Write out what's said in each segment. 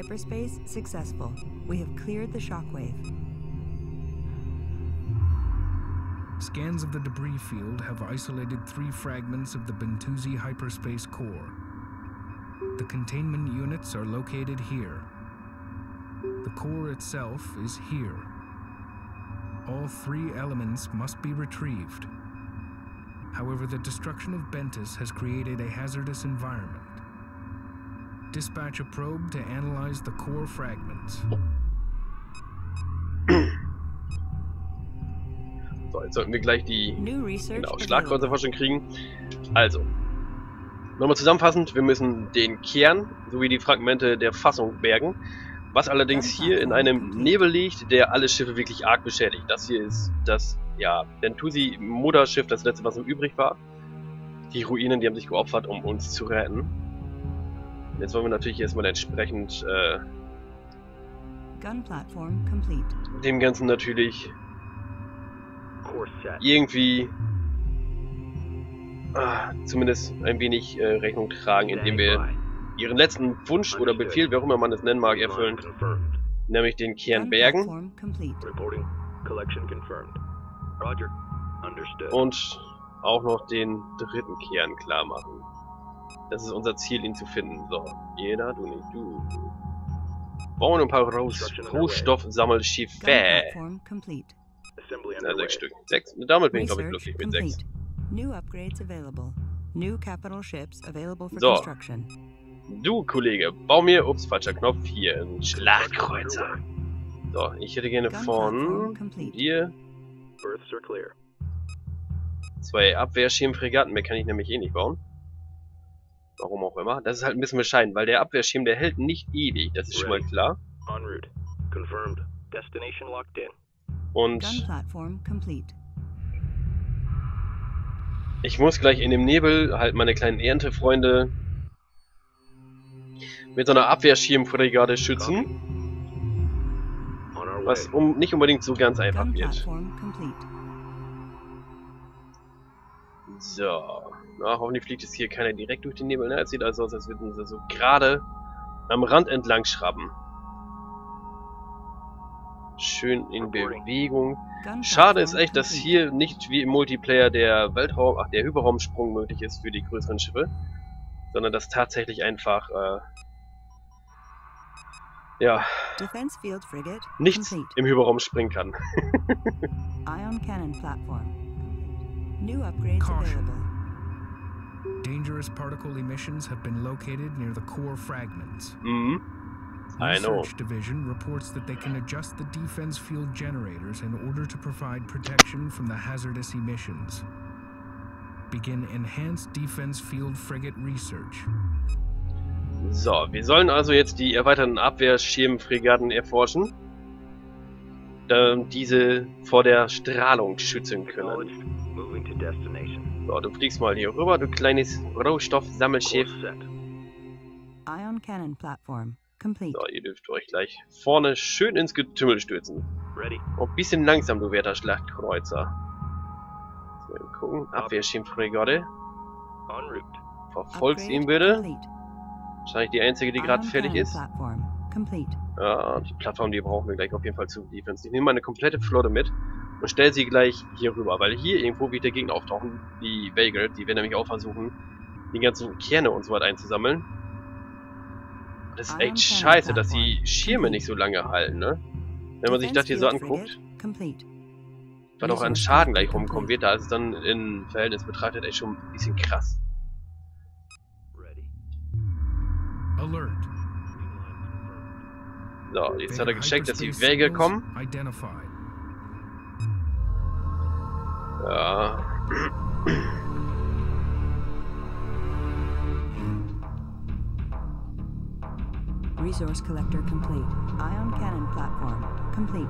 Hyperspace successful. We have cleared the shockwave. Scans of the debris field have isolated three fragments of the Bentusi hyperspace core. The containment units are located here. The core itself is here. All three elements must be retrieved. However, the destruction of Bentus has created a hazardous environment. Dispatch a probe to analyze the core fragments. So, jetzt sollten wir gleich die genau. Schlagkreuzerforschung kriegen. Also, nochmal zusammenfassend, wir müssen den Kern sowie die Fragmente der Fassung bergen. Was allerdings hier in einem Nebel liegt, der alle Schiffe wirklich arg beschädigt. Das hier ist das, ja, Bentusi Mutterschiff, das letzte, was noch übrig war. Die Ruinen, die haben sich geopfert, um uns zu retten. Jetzt wollen wir natürlich erstmal entsprechend äh, Gun platform complete. dem Ganzen natürlich irgendwie ah, zumindest ein wenig äh, Rechnung tragen, indem wir ihren letzten Wunsch oder. Befehl, wie auch immer man es nennen mag, erfüllen, nämlich den Kern bergen. und auch noch den dritten Kern klar machen. Das ist unser Ziel, ihn zu finden. So, jeder, du nicht, du. Bauen ein paar Rohstoffsammelschiffe. underway. sechs Stück. Sechs. Damit bin ich, glaube ich, glücklich mit sechs. complete. New upgrades available. New capital ships available for So. construction. Du, Kollege, bau mir, ups, falscher Knopf, hier, einen Schlagkreuzer. So, ich hätte gerne von dir zwei Abwehrschirmfregatten, mehr kann ich nämlich eh nicht bauen. Warum auch immer. Das ist halt ein bisschen bescheiden, weil der Abwehrschirm, der hält nicht ewig, das ist schon mal klar. Und ich muss gleich in dem Nebel halt meine kleinen Erntefreunde mit so einer Abwehrschirmfregate schützen, was um nicht unbedingt so ganz einfach wird. So. Na, hoffentlich fliegt es hier keiner direkt durch den Nebel. Ne? Es sieht also aus, als würden sie so gerade am Rand entlang schrappen. Schön in Bewegung. Gun Schade ist echt, dass hier nicht wie im Multiplayer der Weltraum, ach, der Hyperraumsprung möglich ist für die größeren Schiffe, sondern dass tatsächlich einfach, äh, ja, nichts im Hyperraum springen kann. Ion cannon platform. New upgrades available. Dangerous particle emissions have been located near the core fragments. Mhm. I know. Research Division reports that they can adjust the defense field generators in order to provide protection from the hazardous emissions. Begin enhanced defense field frigate research. So, wir sollen also jetzt die erweiterten Abwehrschirmfregatten erforschen, da diese vor der Strahlung schützen können. So, du fliegst mal hier rüber, du kleines Rohstoffsammelschiff. Ion cannon platform complete. So, ihr dürft euch gleich vorne schön ins Getümmel stürzen. Ready. Oh, ein bisschen langsam, du werter Schlachtkreuzer. So, mal gucken. Abwehrschirmfregatte. En route. Verfolgst ihn bitte. complete. Wahrscheinlich die einzige, die gerade fertig ist. Platform complete. Ja, die Plattform, die brauchen wir gleich auf jeden Fall zu Defense. Ich nehme meine komplette Flotte mit und stelle sie gleich hier rüber, weil hier irgendwo wird der Gegner auftauchen. Die Vega, die werden nämlich auch versuchen, die ganzen Kerne und so weiter einzusammeln. Das ist echt scheiße, dass die. Schirme nicht so lange halten, ne? Wenn man sich das hier so anguckt, was auch an Schaden gleich rumkommen wird, da ist es dann in Verhältnis betrachtet echt schon ein bisschen krass. So, jetzt hat er gecheckt, dass die signals kommen. Ja. Resource collector complete. Ion cannon platform complete.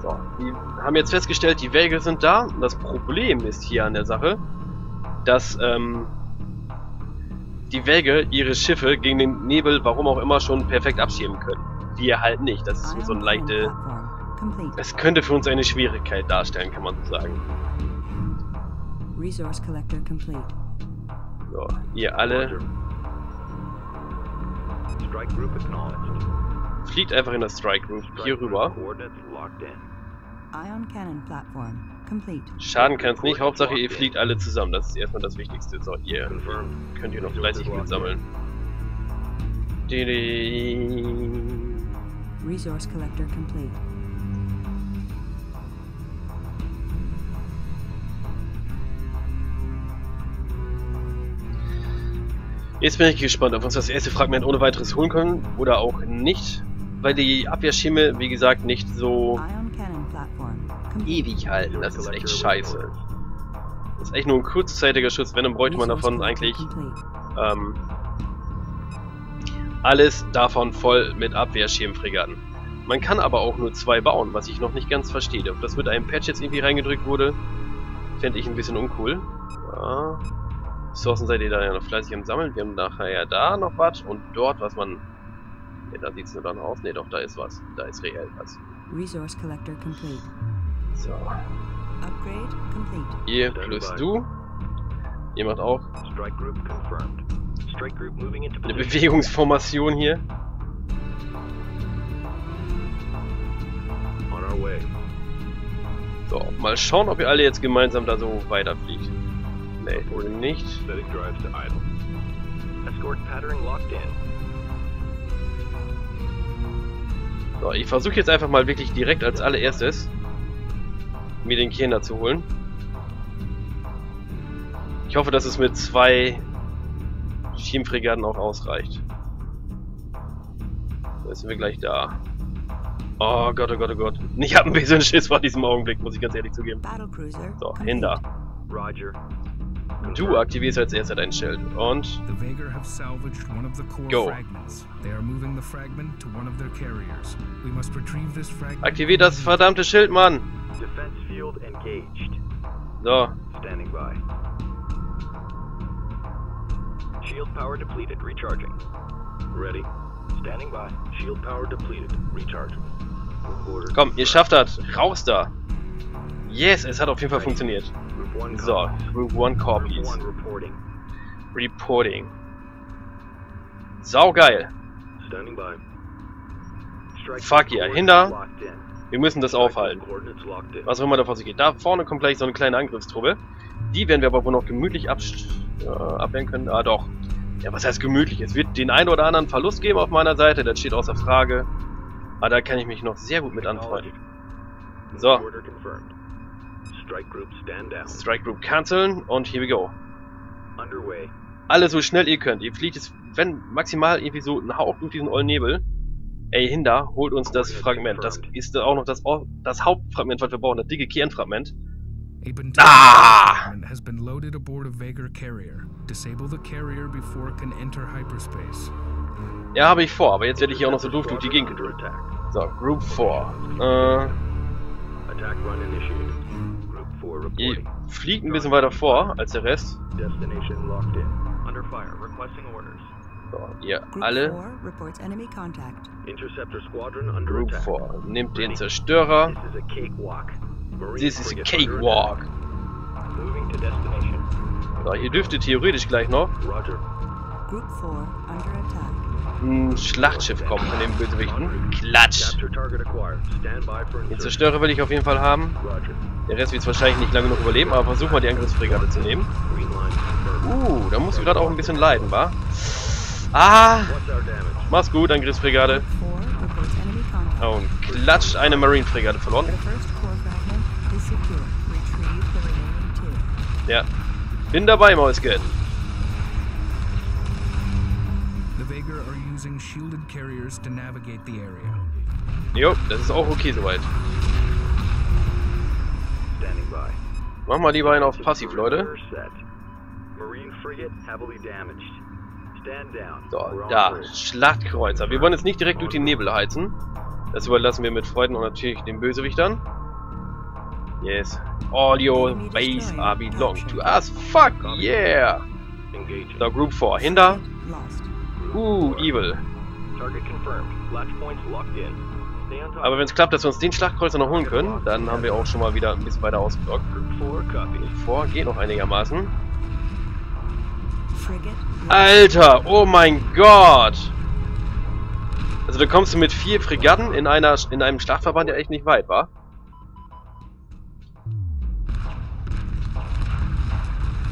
So, die haben jetzt festgestellt, die Wege sind da. Das Problem ist hier an der Sache, dass ähm, die Wege ihre Schiffe gegen den Nebel, warum auch immer, schon perfekt abschirmen können. Wir halt nicht. Das ist so eine leichte... Es könnte für uns eine Schwierigkeit darstellen, kann man so sagen. Resource collector complete. So, ihr alle Roger. Strike group acknowledged. Fliegt einfach in das Strike Group hier rüber. Ion cannon platform complete. Schaden kann es nicht, Hauptsache ihr fliegt alle zusammen. Das ist erstmal das Wichtigste. So, ihr könnt hier noch fleißig mitsammeln. Resource collector complete. Jetzt bin ich gespannt, ob wir uns das erste Fragment ohne weiteres holen können oder auch nicht. Weil die Abwehrschirme, wie gesagt, nicht so ewig halten. Das ist echt scheiße. Das ist echt nur ein kurzzeitiger Schutz. Wenn, dann bräuchte man davon eigentlich ähm, alles davon voll mit Abwehrschirmfregatten. Man kann aber auch nur zwei bauen, was ich noch nicht ganz verstehe. Ob das mit einem Patch jetzt irgendwie reingedrückt wurde, fände ich ein bisschen uncool. Ja. Ressourcen seid ihr da ja noch fleißig am Sammeln. Wir haben nachher ja da noch was und dort, was man... Ja, da sieht es nur dann aus. Ne, doch, da ist was. Da ist reell was. Resource collector complete. So. Upgrade complete. Ihr plus du. Ihr macht auch Strike group confirmed. Strike group moving into eine position. Bewegungsformation hier. On our way. So, mal schauen, ob ihr alle jetzt gemeinsam da so weiterfliegt. Nee, wohl nicht. Setting drives to idle. Escort pattern locked in. So, ich versuche jetzt einfach mal wirklich direkt als allererstes mir den Kinder zu holen. Ich hoffe, dass es mit zwei Schienfregatten auch ausreicht. Da sind wir gleich da. Oh Gott, oh Gott, oh Gott. Ich habe ein bisschen Schiss vor diesem Augenblick, muss ich ganz ehrlich zugeben. So, complete. Hinder. Roger. Du aktivierst als erster dein Schild. Und The Vagar have salvaged one of the core Go. fragments. They are moving the fragment to one of their carriers. We must retrieve this fragment. aktiviert das verdammte Schild, Mann! Defense field engaged. So, Standing by. Shield power depleted. Recharging. Ready. Standing by. Shield power depleted. Recharging. Komm, ihr schafft das. Raus da. Yes, es hat auf jeden Fall funktioniert. So. Group 1 Group Copies. reporting. Reporting. Saugeil. Standing by. Strike Fuck yeah, in. Wir müssen das aufhalten. Was auch immer davon sich geht. Da vorne kommt gleich so eine kleine Angriffstruppe. Die werden wir aber wohl noch gemütlich äh, abwehren können. Ah, doch. Ja, was heißt gemütlich? Es wird den einen oder anderen Verlust geben auf meiner Seite. Das steht außer Frage. Aber da kann ich mich noch sehr gut mit anfreunden. So. Strike group stand down. Strike Group canceln und here we go. Underway. Alle so schnell ihr könnt. Ihr fliegt jetzt, wenn maximal irgendwie so ein Hauch durch diesen ollen Nebel. Ey, Hinder, holt uns das Fragment. Das ist auch noch das, das Hauptfragment, was wir brauchen. Das dicke Kernfragment. Ah! fragment has been loaded aboard a Vagar carrier. Disable the carrier before it can enter hyperspace. Ja, habe ich vor, aber jetzt werde ich hier auch noch so doof durch die Gegend gedrückt. So, Group 4. Äh, Attack run initiated. Group 4 ihr reporting. fliegt ein bisschen weiter vor als der Rest. Destination locked in. Under fire. Requesting orders. So, ihr alle. 4 reports enemy contact. Interceptor squadron under Group attack. 4. Nehmt den Zerstörer. This is a cakewalk. Marine This is a frigate under cakewalk. attack. Moving to destination. So, hier dürfte theoretisch gleich noch Roger. Group 4 under attack. Ein Schlachtschiff kommen von den Bösewichten. Klatsch! Den. Zerstörer will ich auf jeden Fall haben. Der Rest wird es wahrscheinlich nicht lange genug überleben, aber versuch mal die Angriffsfregatte zu nehmen. Uh, da musst du gerade auch ein bisschen leiden, wa? Ah! Mach's gut, Angriffsbrigade. Group 4 reports enemy contact. Oh, und klatscht eine Marine-Frigate verloren. Ja. Bin dabei, Mäuschen. Carriers to navigate the area. Jo, das ist auch okay soweit. Standing by. Mach mal die beiden auf Passiv, Leute. Perimeter set. Marine frigate heavily damaged. Stand down. So, We're on da. Schlachtkreuzer. Wir wollen jetzt nicht direkt durch die Nebel heizen. Das überlassen wir mit Freuden und natürlich den Bösewichtern. Yes. All your base are belong to us. Fuck yeah! So, Group 4. Hinder. Lost. Uh, evil. Aber wenn es klappt, dass wir uns den Schlachtkreuzer noch holen können, dann haben wir auch schon mal wieder ein bisschen weiter ausgelockt. Group 4 copy. Vor geht noch einigermaßen. Alter, oh mein Gott! Also da kommst du mit vier Fregatten in einer in einem Schlachtverband ja echt nicht weit, wa?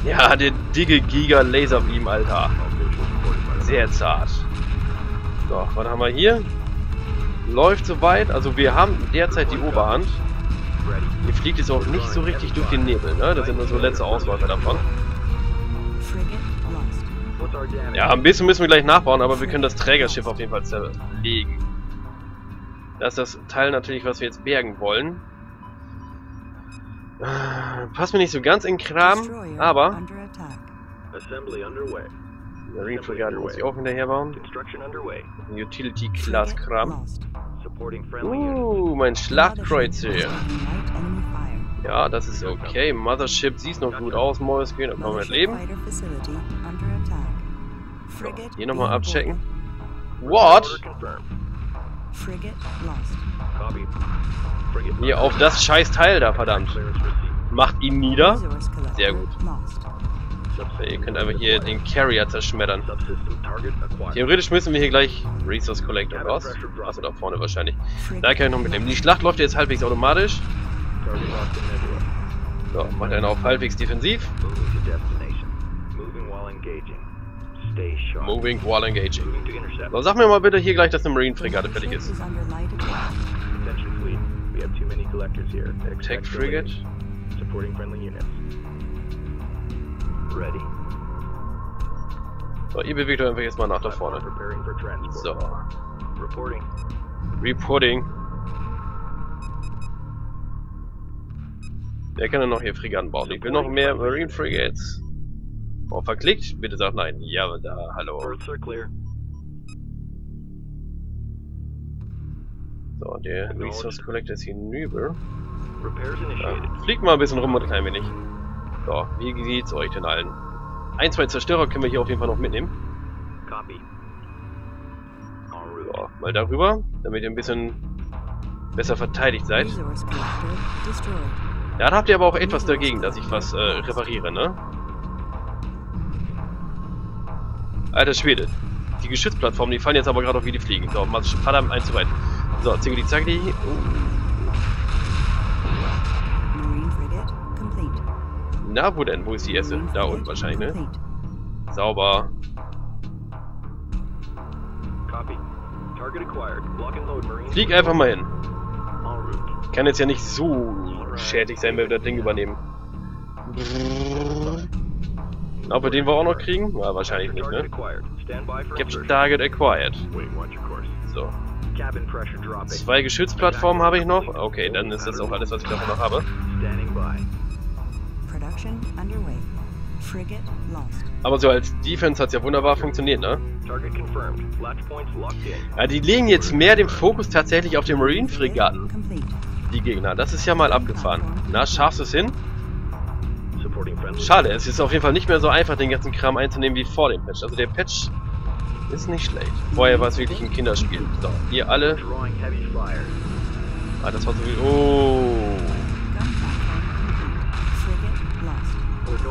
Ja, der dicke Giga Laserbeam, Alter. Sehr zart. So, was haben wir hier? Läuft soweit, also wir haben derzeit die Oberhand. Hier fliegt es auch nicht so richtig durch den Nebel, ne? Das sind nur so letzte Ausläufer davon. Ja, ein bisschen müssen wir gleich nachbauen, aber wir können das Trägerschiff auf jeden Fall zerlegen. Das ist das Teil natürlich, was wir jetzt bergen wollen. Äh, Passt mir nicht so ganz in den Kram, aber. Assembly underway. Marine Frigate muss ich auch hinterher bauen. Utility Class Kram. Uh, mein Schlachtkreuzer. Ja, das ist okay. Mothership sieht noch gut aus, da können wir mit leben. Frigate Hier nochmal abchecken. What? Hier auf das scheiß Teil da, verdammt. Macht ihn nieder. Sehr gut. Ihr könnt einfach hier den Carrier zerschmettern. Theoretisch müssen wir hier gleich Resource Collector raus. Achso, da vorne wahrscheinlich. Da kann ich noch mitnehmen. Die Schlacht läuft jetzt halbwegs automatisch. So, macht einen auf halbwegs defensiv. Moving while engaging. So, sag mir mal bitte hier gleich, dass eine Marine Frigate fertig ist. attack. Attention fleet. We have too many collectors here. Tech Expect Frigate. delays. Supporting friendly units. Ready. So, ihr bewegt euch einfach jetzt mal nach da vorne. So, Reporting. Reporting. Wer kann denn noch hier Fregatten bauen? Ich will noch mehr Marine Frigates. Oh, verklickt? Bitte sagt nein. Ja, da, hallo. So, der Resource Collector ist hinüber. Ja, fliegt mal ein bisschen rum und ein klein wenig. So, wie geht's euch denn allen? Ein, zwei Zerstörer können wir hier auf jeden Fall noch mitnehmen. Copy. So, mal darüber, damit ihr ein bisschen besser verteidigt seid. Ja, da habt ihr aber auch etwas dagegen, dass ich was äh, repariere, ne? Alter Schwede. Die Geschützplattformen, die fallen jetzt aber gerade auf wie die fliegen. So, verdammt, eins zu weit. So, ziggeli zaggeli. Oh, na, wo denn? Wo ist die? Marine Da unten wahrscheinlich, ne? Sauber. Flieg einfach mal hin. Kann jetzt ja nicht so schädlich sein, wenn wir das Ding übernehmen. Ob wir den wir auch noch kriegen? Ja, wahrscheinlich nicht, ne? Capture. Target acquired. So. Zwei Geschützplattformen habe ich noch. Okay, dann ist das auch alles, was ich davon noch habe. Aber so als Defense hat es ja wunderbar funktioniert, ne? Target confirmed. Latch points locked in. Ja, die legen jetzt mehr den Fokus tatsächlich auf den Marine-Fregatten, die Gegner. Das ist ja mal abgefahren. Na, schaffst du es hin? Schade, es ist auf jeden Fall nicht mehr so einfach, den ganzen Kram einzunehmen wie vor dem Patch. Also der Patch ist nicht schlecht. Vorher war es wirklich ein Kinderspiel. So, ihr alle. Ah, das war so viel. Oh. Gun platform complete. Frigate lost. We're going in.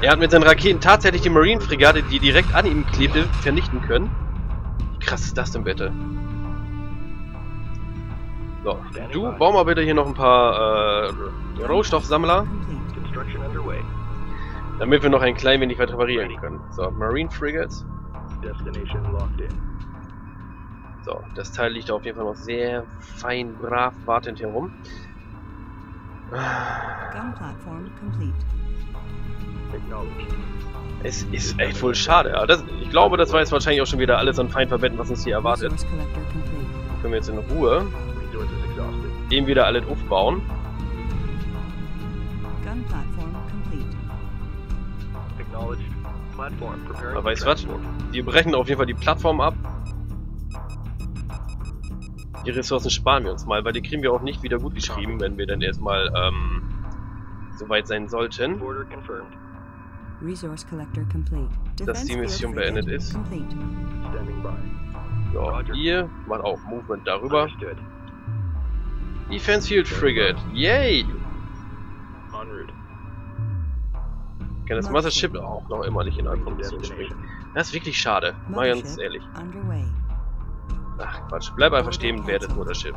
Er hat mit seinen Raketen tatsächlich die Marine-Frigate, die direkt an ihm klebte, vernichten können. Wie krass ist das denn bitte? So, du, bau mal bitte hier noch ein paar äh, Rohstoffsammler, damit wir noch ein klein wenig weiter reparieren können. So, Marine Frigates. So, das Teil liegt auf jeden Fall noch sehr fein, brav, wartend herum. Gun platform complete. Es ist echt wohl schade. Aber das, ich glaube, das war jetzt wahrscheinlich auch schon wieder alles an Feindverbänden, was uns hier erwartet. Können wir jetzt in Ruhe eben wieder alles aufbauen. Aber weißt was? Wir brechen auf jeden Fall die Plattform ab. Die Ressourcen sparen wir uns mal, weil die kriegen wir auch nicht wieder gut geschrieben, wenn wir dann erstmal ähm, soweit sein sollten. Resource collector complete. Dass die Defense Mission beendet ist. Complete. Standing by. So, ihr macht auch Movement darüber. Understood. Defense Field Frigate, yay! En route. Kann das Mothership auch noch immer nicht Mission springen. Das ist wirklich schade, mal ganz ehrlich. Underway. Ach Quatsch, bleib einfach stehen, wertet nur das Schiff.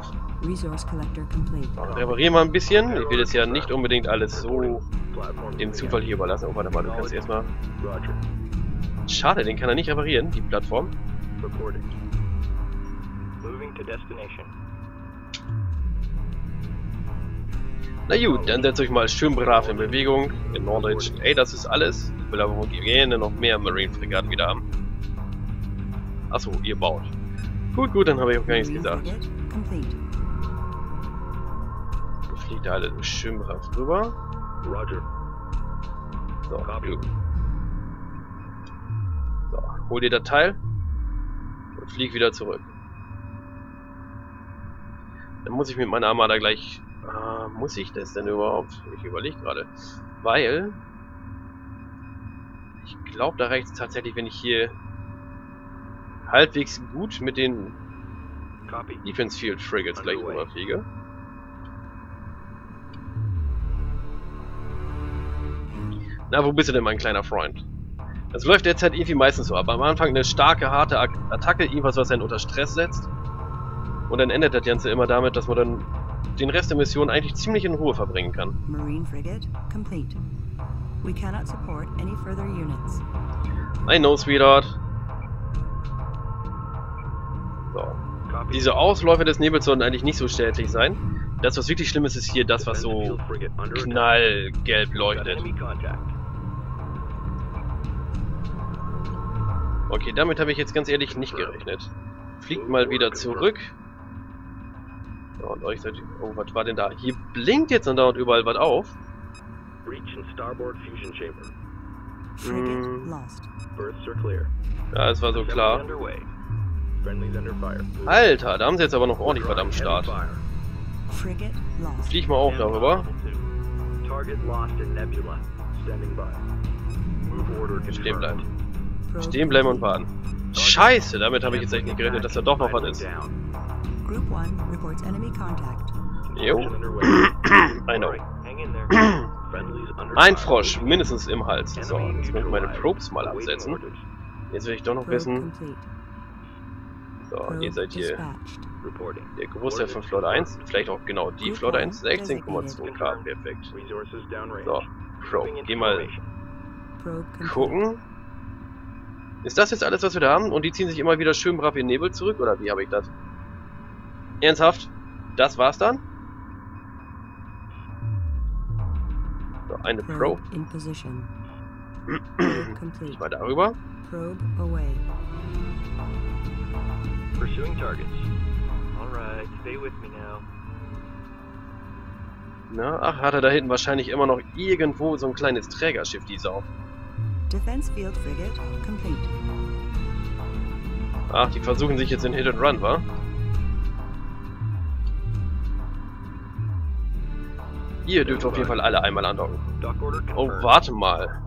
Reparieren wir ein bisschen. Ich will jetzt ja nicht unbedingt alles so dem Zufall hier überlassen. Oh, warte mal, du kannst erstmal... Schade, den kann er nicht reparieren, die Plattform. Na gut, dann setzt euch mal schön brav in Bewegung. In Norwich. Ey, das ist alles. Ich will aber gerne noch mehr Marine-Fregatten wieder haben. Achso, ihr baut. Gut, gut, dann habe ich auch gar nichts gesagt. Ihr fliegt da alle schön brav rüber. Roger. So, Copy. gut. So, hol dir das Teil und flieg wieder zurück. Dann muss ich mit meiner Armada gleich... Ah, muss ich das denn überhaupt? Ich überlege gerade. Weil... Ich glaube, da reicht es tatsächlich, wenn ich hier halbwegs gut mit den Copy. Defense Field Frigates gleich rüberfliege. Na, wo bist du denn, mein kleiner Freund? Das läuft derzeit irgendwie meistens so ab. Am Anfang eine starke, harte Ak Attacke, irgendwas, was einen unter Stress setzt. Und dann endet das Ganze immer damit, dass man dann den Rest der Mission eigentlich ziemlich in Ruhe verbringen kann. Marine frigate complete. We cannot support any further units. I know, Sweetheart. So. Diese Ausläufer des Nebels sollten eigentlich nicht so schädlich sein. Das, was wirklich schlimm ist, ist hier das, was so knallgelb leuchtet. Okay, damit habe ich jetzt ganz ehrlich nicht gerechnet. Fliegt mal wieder zurück. Ja, und euch seid... Oh, was war denn da? Hier blinkt jetzt andauernd überall was auf. Clear. Ja, es war so klar. Alter, da haben sie jetzt aber noch ordentlich Head Start. Flieg mal auch darüber. Target lost in nebula. Standing by. Move order Stehen bleiben. Stehen bleiben und warten. Scheiße, damit habe ich jetzt echt nicht gerechnet, dass da doch noch was ist. Down. Group 1 reports enemy contact. Jo. I know. Ein. Frosch, mindestens im Hals. So, jetzt muss ich meine. Probes mal absetzen. Jetzt will ich doch noch wissen. So, ihr seid hier der Großteil von Flotte 1. Vielleicht auch genau die Flotte one 1. 16,2 Grad, perfekt. Resources downrange. So, Probe, geh mal gucken. Ist das jetzt alles, was wir da haben? Und die ziehen sich immer wieder schön brav in den Nebel zurück? Oder wie habe ich das? Ernsthaft? Das war's dann? So, eine Probe. Ich mal darüber. Probe away. Pursuing targets. Alright, stay with me now. Na, ach, hat er da hinten wahrscheinlich immer noch irgendwo so ein kleines Trägerschiff, die Sau. Defense field frigate complete. Ach, die versuchen sich jetzt in Hit and Run, wa? Ihr dürft auf jeden Fall alle einmal andocken. Dock order Oh, warte mal.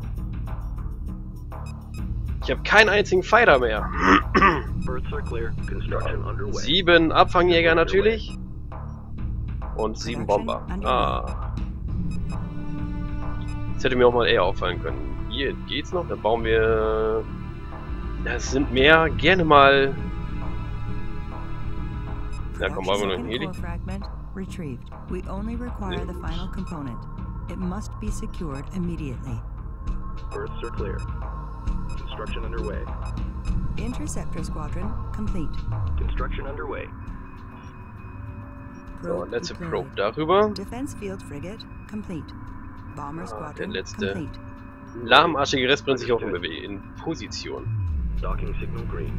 Ich habe keinen einzigen Fighter mehr. Sieben Abfangjäger natürlich. Und sieben Bomber. Ah. Das hätte mir auch mal eher auffallen können. Hier geht's noch. Da bauen wir... Das sind mehr. Gerne mal... Ja, komm, machen wir noch einen Heli. retrieved. We only require the final component. It must be secured immediately. Berths are clear. Construction underway. Interceptor squadron complete. Construction underway. So, Probe letzte. Probe darüber. Defense field frigate complete. Bomber Ah, squadron der letzte. complete. Lahmarschige Rest bringt sich auch in, in Position. Docking signal green.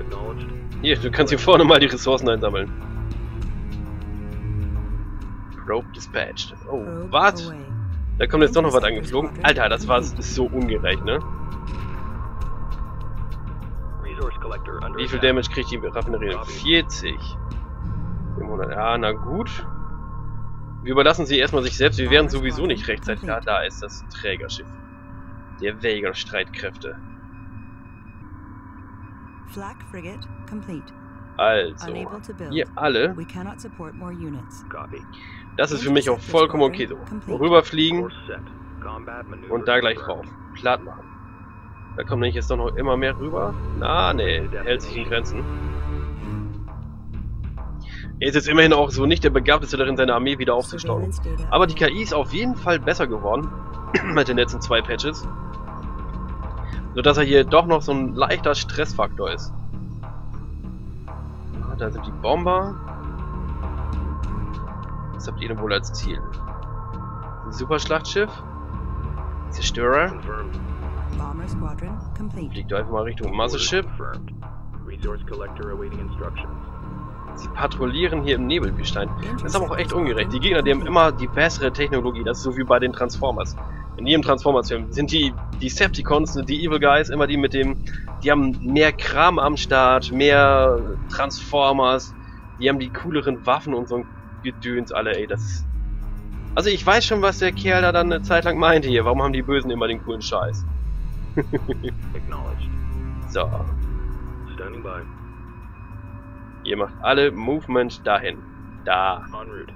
Acknowledged. Hier, du kannst hier vorne mal die Ressourcen einsammeln. Probe dispatched. Oh, away. Da kommt jetzt doch noch was angeflogen. Alter, das war so ungerecht, ne? Resource collector under Wie viel. Damage kriegt die Raffinerie? 40. 700. Ja, na gut. Wir überlassen sie erstmal sich selbst. Wir werden sowieso nicht rechtzeitig. Ja, da ist das Trägerschiff. Der. Flak frigate complete. Also, Unable to build. ihr alle, Das ist für mich auch vollkommen okay so. Rüberfliegen und da gleich drauf. Platt machen. Da kommt nämlich jetzt doch noch immer mehr rüber. Na, nee, hält sich in Grenzen. Er ist jetzt immerhin auch so nicht der Begabteste darin, seine Armee wieder aufzustauen. Aber die KI ist auf jeden Fall besser geworden mit den letzten zwei Patches. Sodass er hier doch noch so ein leichter Stressfaktor ist. Ah, Da sind die Bomber. Was habt ihr denn wohl als Ziel? Ein Superschlachtschiff? Zerstörer? Confirmed. Bomber squadron complete. Fliegt einfach mal Richtung Mothership. Sie patrouillieren hier im Nebelgestein. Das ist aber auch echt ungerecht. Die Gegner, die haben immer die bessere Technologie. Das ist so wie bei den Transformers. In jedem Transformers-Film sind die Decepticons, die Evil Guys, immer die mit dem... Die haben mehr Kram am Start, mehr Transformers. Die haben die cooleren Waffen und so ein Gedöns alle, ey. Das ist... Also ich weiß schon, was der Kerl da dann eine Zeit lang meinte hier. Warum haben die Bösen immer den coolen Scheiß? Acknowledged. So, Standing by. ihr macht alle Movement dahin. Da. En route.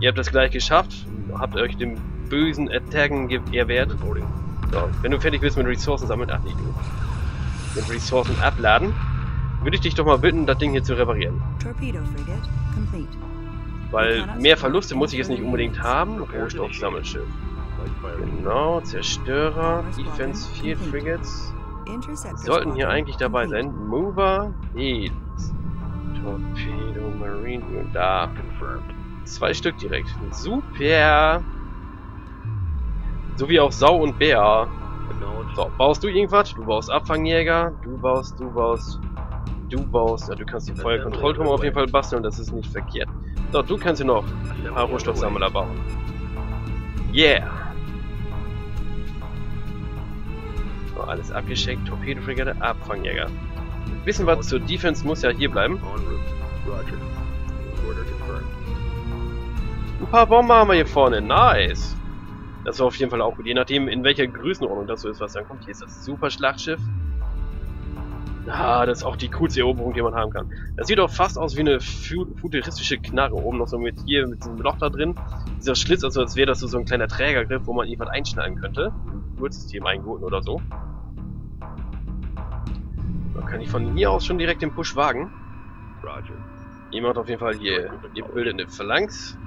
Ihr habt das gleich geschafft, habt euch dem bösen Attacken erwehrt. Reporting. So, wenn du fertig bist mit Ressourcen sammeln, ach nicht du, mit Ressourcen abladen, würde ich dich doch mal bitten, das Ding hier zu reparieren. Torpedo frigate complete. Weil mehr Verluste muss ich jetzt nicht unbedingt haben. Rohstoffsammelschiff. Genau, Zerstörer, Defense Field Frigates. Interceptor Sollten hier eigentlich dabei sein. Mover, Heals, Torpedo, Marine, da. Confirmed. Zwei Stück direkt. Super. So wie auch Sau und Bär. Acknowledged. So, baust du irgendwas? Du baust Abfangjäger, du baust, du baust, du baust. Ja, du kannst die Feuerkontrollturm auf jeden Fall basteln, das ist nicht verkehrt. So, du kannst hier noch ein paar Rohstoffsammler bauen. Yeah! So, alles abgeschickt. Torpedofregatte, Abfangjäger. Wissen was zur Defense muss ja hier bleiben. Ein paar Bomber haben wir hier vorne. Nice. Das war auf jeden Fall auch gut. Je nachdem, in welcher Größenordnung das so ist, was dann kommt. Hier ist das Superschlachtschiff. Ah, das ist auch die coolste Eroberung, die man haben kann. Das sieht auch fast aus wie eine fu futuristische Knarre. Oben noch so mit hier, mit diesem Loch da drin. Dieser Schlitz, also als wäre das so, so ein kleiner Trägergriff, wo man irgendwas einschneiden könnte. Ein Gurtsystem einguten oder so. Dann kann ich von hier aus schon direkt den Push wagen. Roger. Ihr macht auf jeden Fall hier, ihr bildet eine Phalanx.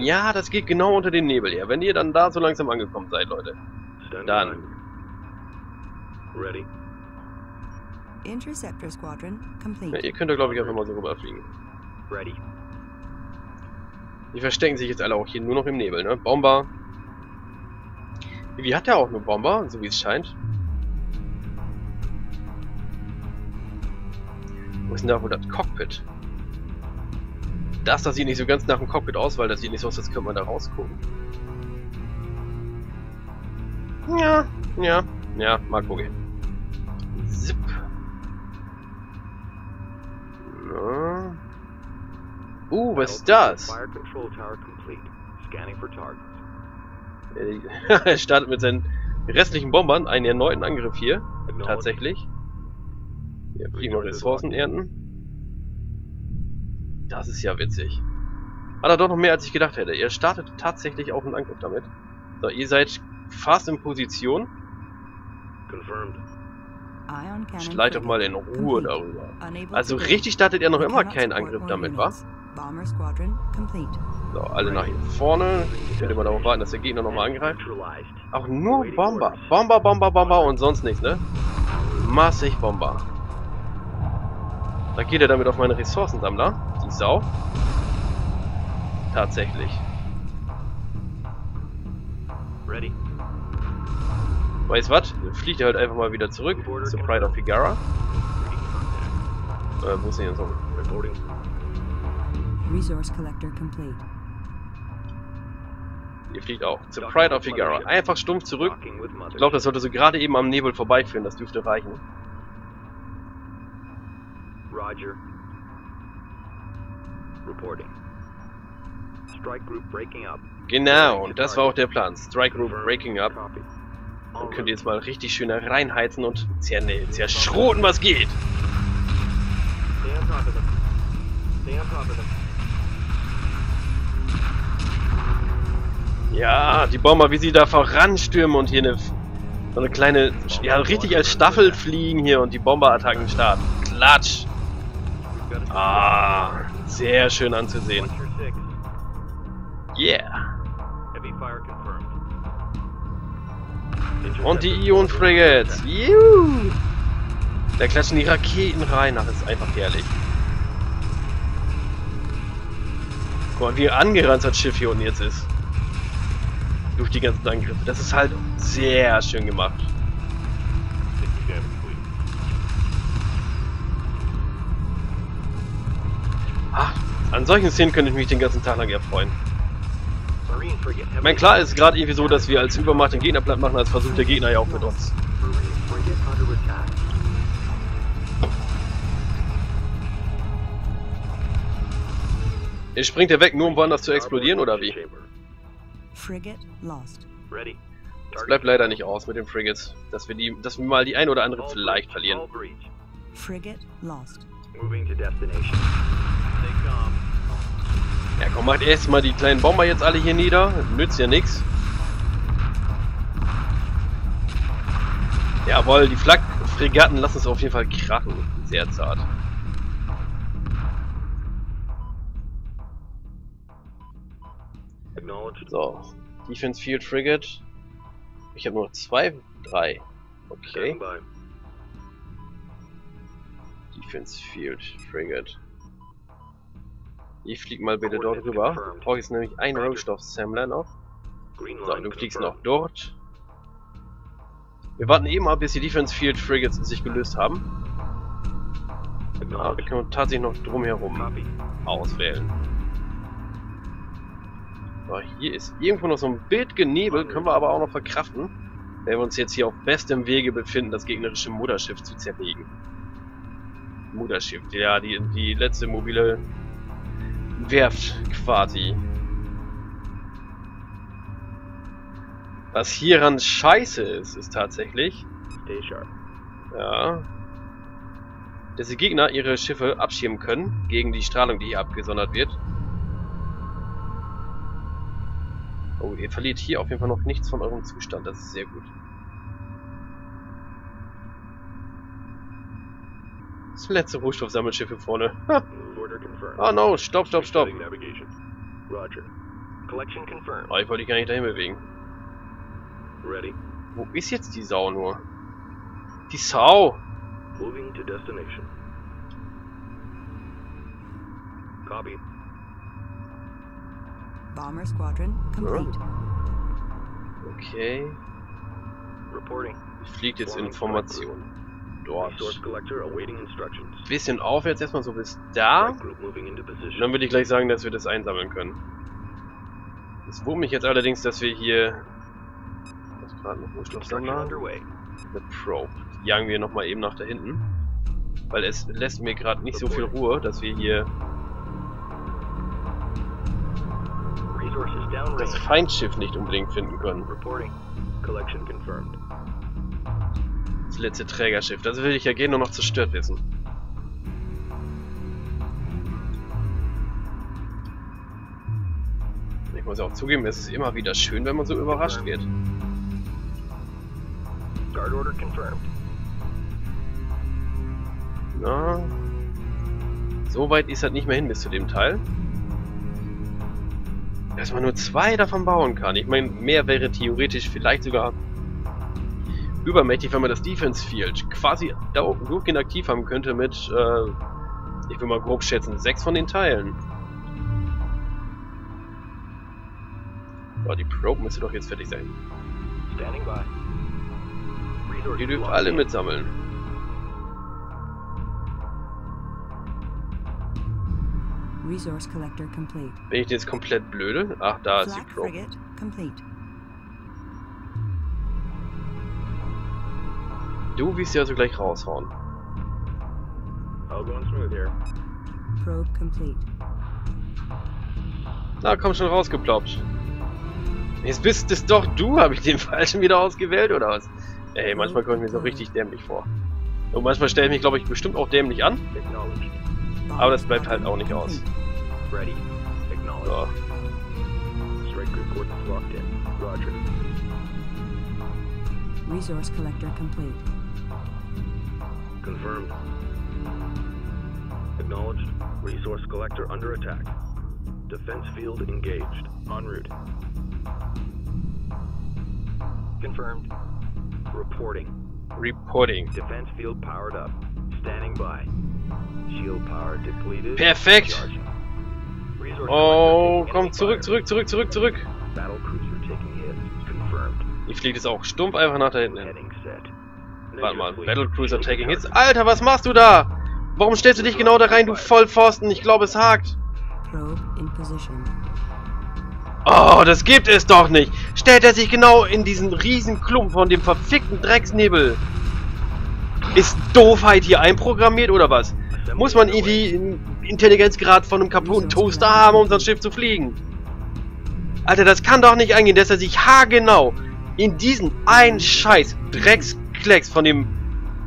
Ja, das geht genau unter den Nebel her. Wenn ihr dann da so langsam angekommen seid, Leute. Dann. Ready. Interceptor squadron Ja, complete. ihr könnt da glaube ich einfach mal so rüberfliegen. Ready. Die verstecken sich jetzt alle auch hier nur noch im Nebel, ne? Bomber. Wie hat der auch nur Bomber, so wie es scheint? Wo ist denn da wohl das Cockpit? Das, das sieht nicht so ganz nach dem Cockpit aus, weil das sieht nicht so aus, als könnte man da rausgucken. Ja, ja, ja, mal gucken. Zip. Uh, was ist das? Fire control tower complete. Scanning for targets. er startet mit seinen restlichen Bombern einen erneuten Angriff hier. Tatsächlich. Hier fliegen noch Ressourcen ernten. Das ist ja witzig. Hat er doch noch mehr als ich gedacht hätte. Er startet tatsächlich auch einen Angriff damit. So, ihr seid fast in Position. Confirmed. Schleit doch mal in Ruhe darüber. Also to richtig startet er noch immer keinen Angriff damit, wa? Bomber squadron complete. So, alle nach hier vorne. Ich werde mal darauf warten, dass der Gegner nochmal angreift. Auch nur Bomber. Bomber, Bomber, Bomber und sonst nichts, ne? Massig Bomber. Da geht er damit auf meine Ressourcensammler. Die Sau. Tatsächlich. Ready. Weißt was? Fliegt er halt einfach mal wieder zurück zu Pride of Figara. Äh, wo ist denn jetzt noch? Resource collector complete. Ihr fliegt auch. Zu Pride of Figara. Einfach stumpf zurück. Ich glaube, das sollte so gerade eben am Nebel vorbeiführen. Das dürfte reichen. Roger. Reporting. Strike group breaking up. Genau, und das war auch der Plan. Strike Group. Breaking Up. Dann könnt ihr jetzt mal richtig schön reinheizen und zerschroten, was geht. Stay on top of them. Stay on top of them. Ja, die Bomber, wie sie da voranstürmen und hier eine So eine kleine, ja, richtig als Staffel fliegen hier und die Bomberattacken starten. Klatsch! Ah, sehr schön anzusehen. Yeah! Und die. Ion Frigates. Juhu! Da klatschen die Raketen rein. Ach, das ist einfach herrlich. Guck mal, wie angerannt das Schiff hier unten jetzt ist. Durch die ganzen Angriffe. Das ist halt sehr schön gemacht. Ach, an solchen Szenen könnte ich mich den ganzen Tag lang erfreuen. Ich meine, klar ist gerade irgendwie so, dass wir als Übermacht den Gegner platt machen, als versucht der Gegner ja auch mit uns. Ihr springt ja weg, nur um woanders zu explodieren, oder wie? Frigate lost. Ready. Das bleibt leider nicht aus mit den Frigates. Dass wir die, dass wir mal die ein oder andere vielleicht verlieren. Frigate lost. Moving to destination. Ja komm, macht erst mal die kleinen Bomber jetzt alle hier nieder. Nützt ja nix. Jawohl, die Flak-Fregatten lassen es auf jeden Fall krachen. Sehr zart. So, Defense Field Frigate. Ich habe nur zwei, drei. Okay. Defense Field Frigate. Ich flieg mal bitte dort rüber. Brauche jetzt nämlich einen Rohstoffsammler noch. So, du fliegst noch dort. Wir warten eben ab, bis die Defense Field Frigates sich gelöst haben. Aber wir können tatsächlich noch drumherum auswählen. So, hier ist irgendwo noch so ein Bild genebelt, können wir aber auch noch verkraften. Wenn wir uns jetzt hier auf bestem Wege befinden, das gegnerische Mutterschiff zu zerlegen. Mutterschiff, ja, die, die letzte mobile Werft quasi. Was hieran scheiße ist, ist tatsächlich, ja, dass die Gegner ihre Schiffe abschirmen können gegen die Strahlung, die hier abgesondert wird. Oh, ihr verliert hier auf jeden Fall noch nichts von eurem Zustand, das ist sehr gut. Das letzte Rohstoffsammelschiff hier vorne. Ha. Oh no, stopp, stopp, stopp. Oh, ich wollte dich gar nicht dahin bewegen. Ready. Wo ist jetzt die Sau nur? Die Sau! Moving to destination. Copy. Bomber squadron complete. Okay. Reporting. Fliegt jetzt Information. Dort. Resource collector awaiting instructions. Bisschen aufwärts erstmal so bis da. Und dann würde ich gleich sagen, dass wir das einsammeln können. Es wurmt mich jetzt allerdings, dass wir hier. Was gerade noch Rohstoffsammler? Eine Probe. Die jagen wir nochmal eben nach da hinten. Weil es lässt mir gerade nicht so viel Ruhe, dass wir hier das. Feindschiff nicht unbedingt finden können. Das letzte Trägerschiff. Das will ich ja gerne nur noch zerstört wissen. Ich muss ja auch zugeben, es ist immer wieder schön, wenn man so überrascht wird. Guard order confirmed. Na, so weit ist das nicht mehr hin bis zu dem Teil. Dass man nur zwei davon bauen kann. Ich meine, mehr wäre theoretisch vielleicht sogar übermächtig, wenn man das Defense Field quasi dau- durchgehend aktiv haben könnte mit, äh, ich will mal grob schätzen, sechs von den Teilen. So, die Probe müsste doch jetzt fertig sein. Ihr dürft alle mitsammeln. Resource collector complete. Bin ich jetzt komplett blöde? Ach, da ist die Probe. frigate complete. Du wirst sie also gleich raushauen. All going smooth here. Probe complete. Na, komm schon rausgeploppt. Jetzt bist es doch du. Habe ich den falschen wieder ausgewählt oder was? Ey, manchmal komme ich mir so richtig dämlich vor. Und manchmal stelle ich mich, glaube ich, bestimmt auch dämlich an. Acknowledged. Aber das bleibt halt auch nicht aus. Ready. Acknowledged. So. Strike group coordinates locked in. Roger. Resource collector complete. Confirmed. Acknowledged. Resource collector under attack. Defense field engaged. En route. Confirmed. Reporting. Reporting. Defense field powered up. Standing by. Perfekt. Oh, komm, zurück, zurück, zurück, zurück, zurück. Ich fliege jetzt auch stumpf einfach nach da hinten hin. Warte mal, Battlecruiser taking hits. Alter, was machst du da? Warum stellst du dich genau da rein, du Vollpfosten? Ich glaube, es hakt. Oh, das gibt es doch nicht. Stellt er sich genau in diesen riesen Klump von dem verfickten Drecksnebel. Ist Doofheit hier einprogrammiert oder was? Muss man irgendwie einen Intelligenzgrad von einem kaputten Toaster haben, um sein Schiff zu fliegen? Alter, das kann doch nicht eingehen, dass er sich haargenau in diesen einen Scheiß Drecksklecks von dem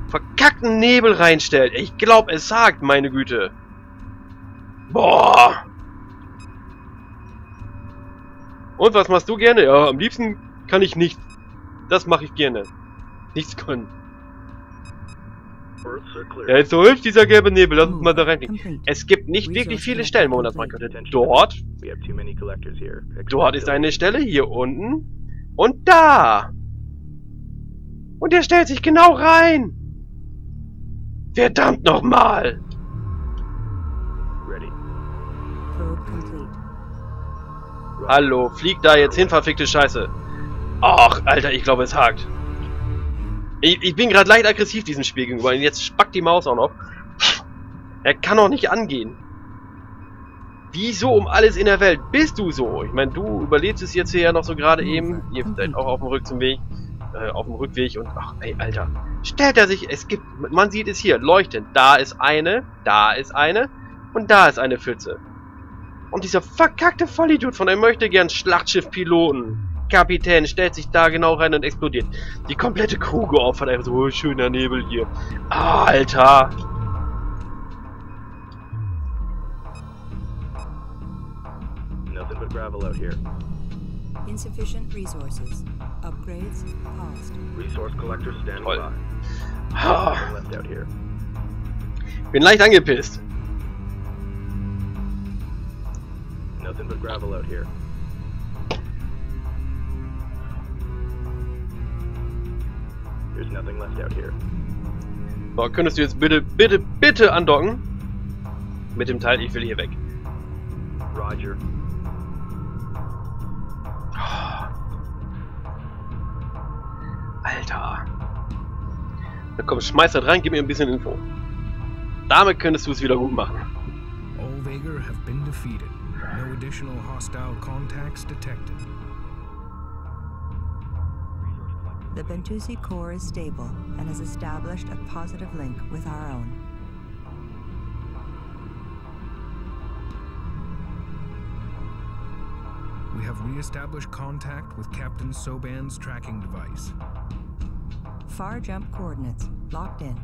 verkackten Nebel reinstellt. Ich glaub, es sagt, meine Güte. Boah. Und was machst du gerne? Ja, am liebsten kann ich nichts. Das mache ich gerne. Nichts können. Ja, jetzt so hübsch dieser gelbe Nebel. Lass uns mal da reinfliegen. Es gibt nicht wirklich viele Stellen, wo man das machen könnte. Dort, dort ist eine Stelle, hier unten und da. Und der stellt sich genau rein. Verdammt nochmal. Hallo, flieg da jetzt hin, verfickte Scheiße. Ach, Alter, ich glaube, es hakt. Ich, ich bin gerade leicht aggressiv diesem Spiel gegenüber. Und jetzt spackt die Maus auch noch. Er kann doch nicht angehen. Wieso um alles in der Welt bist du so? Ich meine, du überlebst es jetzt hier ja noch so gerade eben. Ihr seid auch auf dem Rück zum Weg. Äh, auf dem Rückweg und ach, ey, Alter. Stellt er sich, es gibt, man sieht es hier, leuchtend. Da ist eine, da ist eine und da ist eine Pfütze. Und dieser verkackte Vollidiot von einem möchte gern Schlachtschiff-Piloten. Kapitän stellt sich da genau rein und explodiert. Die komplette Crew geopfert. Einfach so, oh, schöner Nebel hier. Ah, Alter. Nothing but gravel out here. Insufficient resources. Upgrades paused. Resource collector Toll. by. Ah, Nothing left out here. bin leicht angepisst. Nothing but gravel out here. So, könntest du jetzt bitte, bitte, bitte andocken? Mit dem Teil, ich will hier weg. Roger. Alter. Na komm, schmeiß das rein, gib mir ein bisschen Info. Damit könntest du es wieder gut machen. All Vagar have been defeated. No additional hostile contacts detected. The Bentusi core is stable and has established a positive link with our own. We have re-established contact with Captain Soban's tracking device. Far jump coordinates locked in.